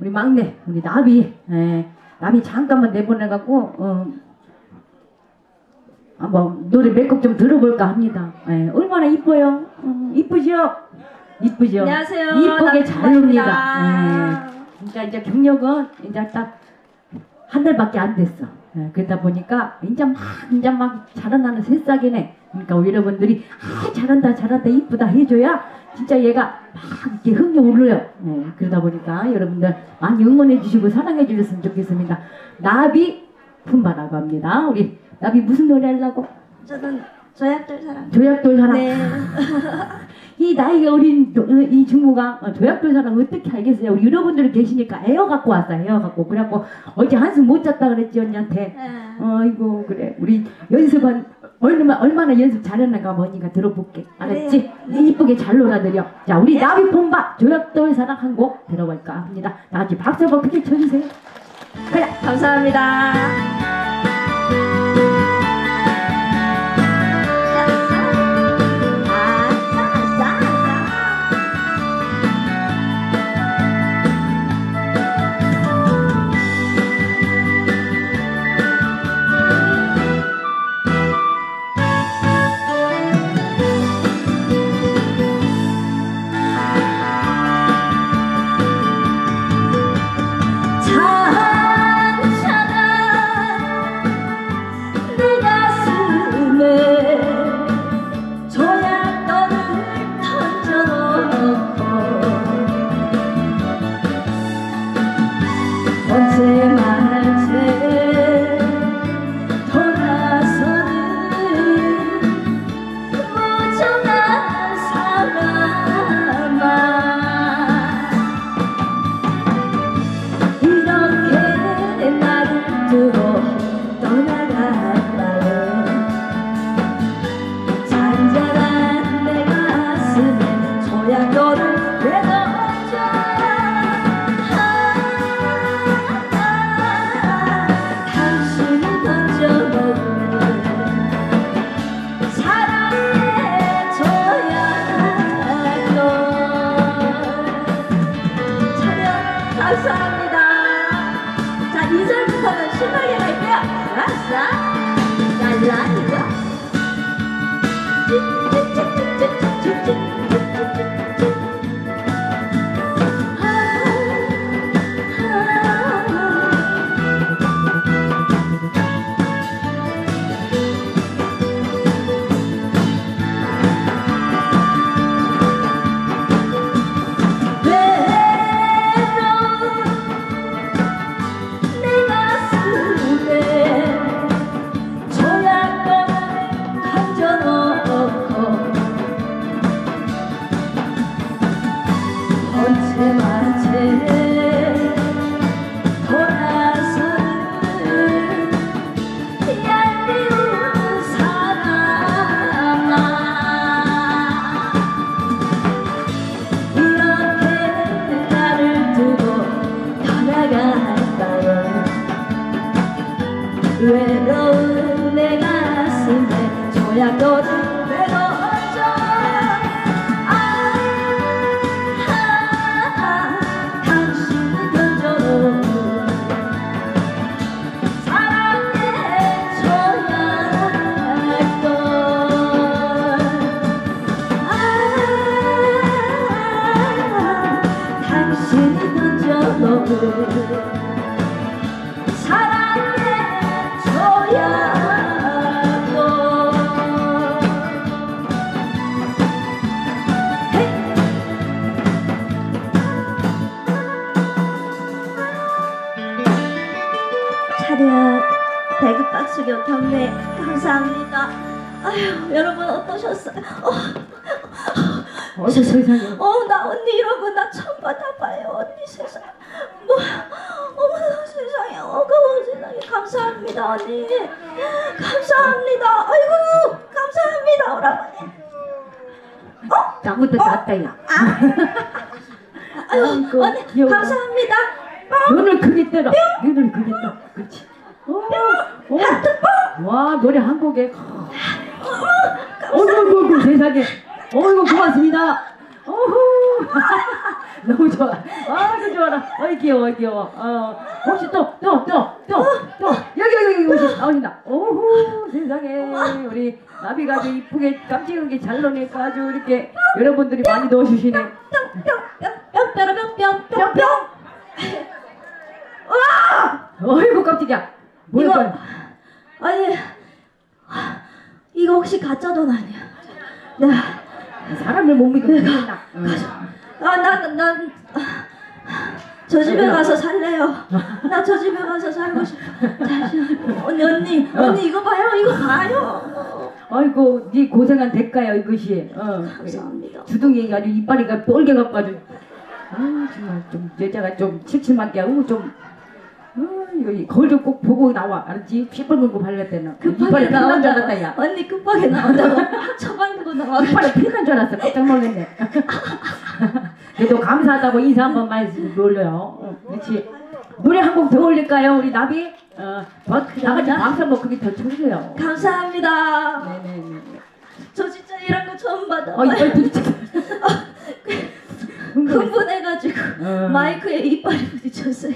우리 막내 우리 나비 예, 나비 잠깐만 내보내갖고 어, 한번 노래 몇 곡 좀 들어볼까 합니다. 예, 얼마나 이뻐요? 어, 이쁘죠? 이쁘죠? 안녕하세요. 이쁘게 잘. 나비입니다. 예, 진짜 이제 경력은 이제 딱 한 달밖에 안 됐어. 예, 그러다 보니까 이제 막 이제 막 자라나는 새싹이네. 그러니까 여러분들이 아 잘한다 잘한다 이쁘다 해줘야 진짜 얘가 막 이렇게 흥이 올라요. 예, 그러다 보니까 여러분들 많이 응원해 주시고 사랑해 주셨으면 좋겠습니다. 나비 품바라고 합니다. 우리 나비 무슨 노래 하려고? 저는 조약돌 사랑. 조약돌 사랑. 네. 이 나이가 어린 도- 어, 이 중무가 어, 조약돌 사랑 어떻게 알겠어요? 우리 여러분들이 계시니까 외워 갖고 왔어 외워 갖고 그래갖고 어제 한숨 못 잤다 그랬지 언니한테 네. 어이구 그래 우리 연습한 얼마 얼마나 연습 잘했는가 뭐니까 들어볼게 알았지? 네. 이쁘게 잘 놀아드려 자 우리 네. 나비 폼바 조약돌 사랑 한 곡 들어볼까 합니다 다 같이 박수 한번 크게 쳐주세요 그래 감사합니다. 2절부터는 신나게 갈게요. 아싸! 랄라 차렷 배급박수교 경례 감사합니다. 아휴 여러분 어떠셨어요? 어, 세상에 어, 나 언니 이런 거나 처음 받아봐요. 언니 세상. 뭐, 어머나 세상에. 어가워 세상에. 감사합니다, 언니. 감사합니다. 아이고, 감사합니다, 오라버니. 나부터 낫다 야 아유, 아이고, 언니, 귀여워. 감사합니다. 눈을 크게 때려 눈을 크게 떠 그렇지 어, 어. 와 노래 한 곡에 어이구 어이구 세상에 어이구 고맙습니다 어후 너무 좋아. 아주 좋아라. 어이 귀여워, 어이 귀여워. 어, 혹시 또, 또, 또, 또, 또 여기 여기 여기 혹시 나오신다. 세상에 우리 나비가 아주 이쁘게 깜찍하게 잘 노니까 아주 이렇게 여러분들이 많이 넣어주시네. 뿅뿅뿅뿅뿅뿅뿅 뿅뿅. 어이구 깜짝이야. 이거? 아니 이거 혹시 가짜 돈 아니야? 네. 사람을 못 믿고 그런다. 아난난 저 집에 가서 살래요. 나 저 집에 가서 살고 싶어. 잠시만. 언니 언니 언니 이거 봐요 이거 봐요. 아이고 네 고생한 대가야 이것이. 어. 감사합니다. 주둥이 아주 이빨이가 뻘게 갖고 아주. 아 정말 좀 여자가 좀 칠칠맞게 하고 좀. 어, 거울 좀 꼭 보고 나와 알았지? 거 발랄 때는 급하게 이빨이 피난 줄. 알았다 야 언니 급하게 나온다고 처방 두고 나와. 이빨이 피난 줄 알았어 깜짝 놀랐네 그래도 감사하다고 인사 한 번만 놀려요 어, 그렇지 노래 한 곡 더 올릴까요 우리 나비? 어, 더, 나같이 한번 크게 더 쳐주세요 감사합니다. 네네네 저 진짜 이런 거 처음 받아. 어 이빨 부딪혀 흥분해가지고 어. 마이크에 이빨이 부딪혔어요.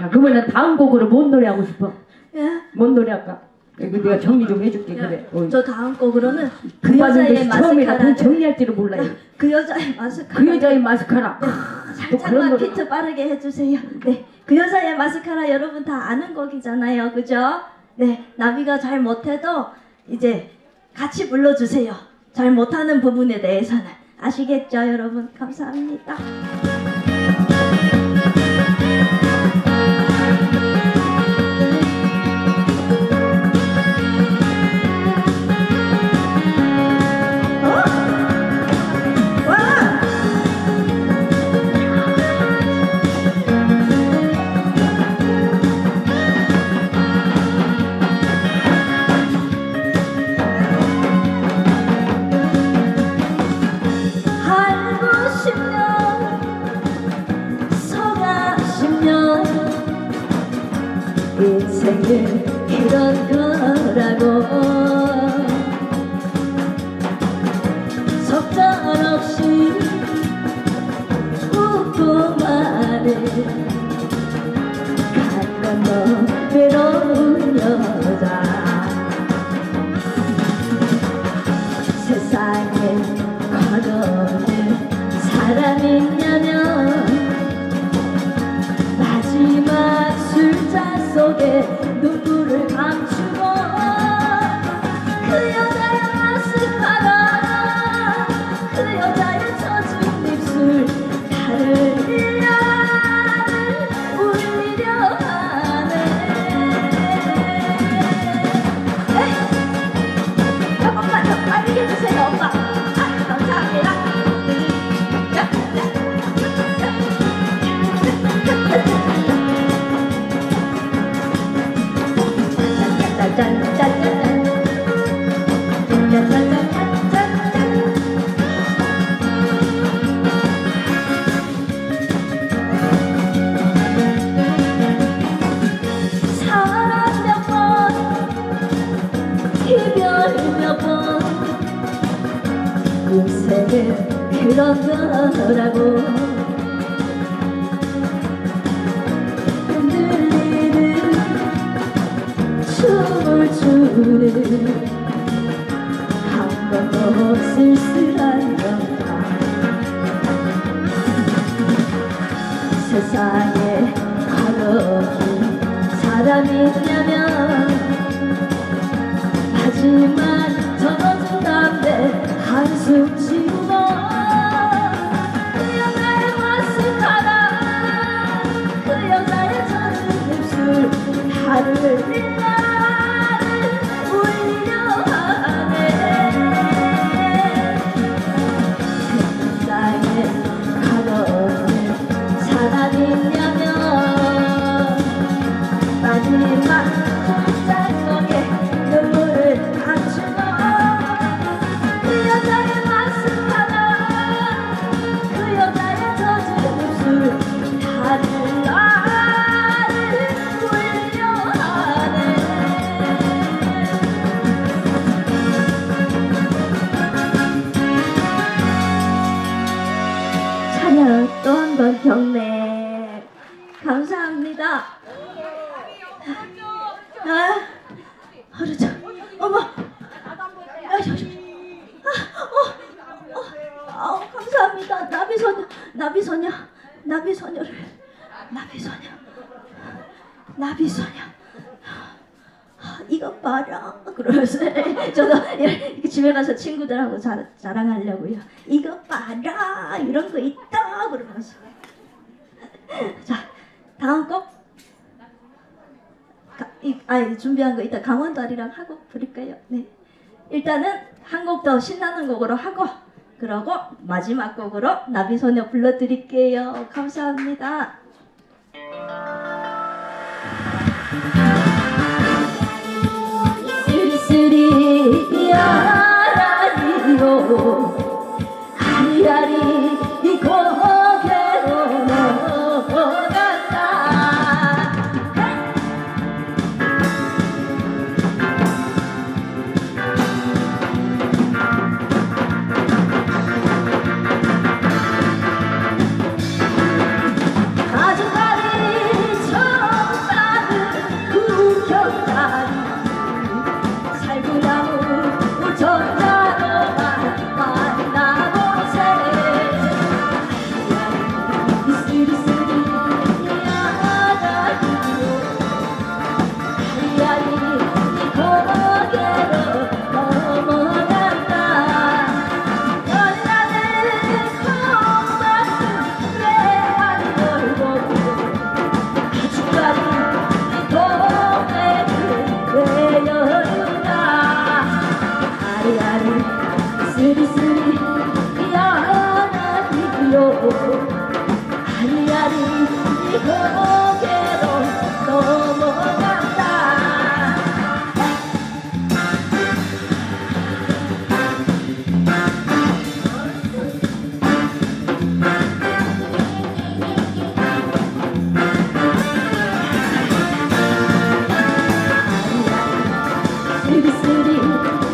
자 그러면 다음 곡으로 뭔 노래 하고 싶어? 예. 뭔 노래 할까? 이거 내가 정리 좀 해줄게 그래 어, 저 다음 곡으로는 그그 여자의 처음이라 돈 마스카라를 정리할 줄을 몰라요 그 여자의 마스카라 그 여자의 마스카라 또 그런 살짝만 노래 비트 빠르게 해주세요. 네, 그 여자의 마스카라 여러분 다 아는 곡이잖아요, 그죠? 네, 나비가 잘 못해도 이제 같이 불러주세요. 잘 못하는 부분에 대해서는 아시겠죠, 여러분? 감사합니다. 인생은 그런 거라고. 속절없이 웃고 마는 가끔 너 외로운 여자. 세상에 걸어오는 사람 있냐 추는 한번더 쓸쓸한 건가 세상에 걸어온 사람이 있냐면 하지만 적어준 담배 한숨 쉬 나비소녀, 나비소녀를, 나비소녀, 나비소녀. 아, 이것 봐라. 그러면서 저도 이렇게 집에 가서 친구들하고 자, 자랑하려고요. 이것 봐라. 이런 거 있다. 그러면서. 자, 다음 곡. 가, 이, 아, 준비한 거 이따 강원도 아리랑 하고 부를까요? 네. 일단은 한 곡 더 신나는 곡으로 하고 그러고 마지막 곡으로 나비소녀 불러드릴게요. 감사합니다. 쓸쓸히 야라리요 아리아리 Thank you.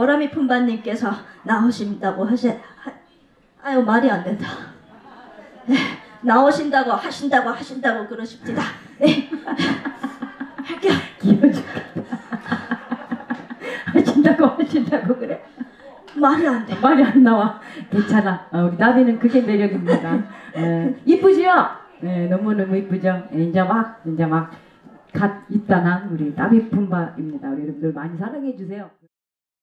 보람이 품바님께서 나오신다고 하시 하, 아유 말이 안 된다 에, 나오신다고 하신다고 하신다고 그러십니다 네. 할게요. 하신다고 하신다고 그래. 말이 안 돼. 말이 안 나와. 괜찮아. 어, 우리 나비는 그게 매력입니다. 에, 이쁘지요? 네, 너무너무 이쁘죠? 에, 이제 막, 이제 막, 갓 입단한 우리 나비 품바입니다. 우리 여러분들 많이 사랑해 주세요.